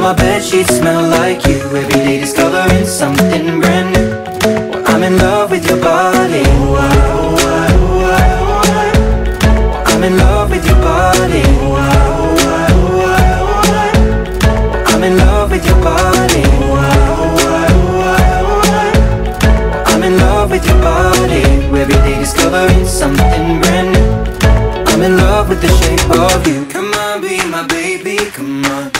my bed sheets smell like you. Every day discovering something brand new. Well, I'm in love with your body. I, oh, I, oh, I, oh, I. I'm in love with your body. I, oh, I, oh, I, oh, I. I'm in love with your body. I, I, I, I. I'm in love with your body. Every day discovering something brand new. I'm in love with the shape of you. Come on, be my baby, come on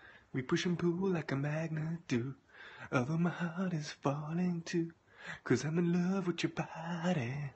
We push and pull like a magnet do. Although my heart is falling too. Cause I'm in love with your body.